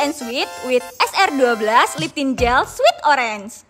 and sweet with SR12 lip tint gel sweet orange.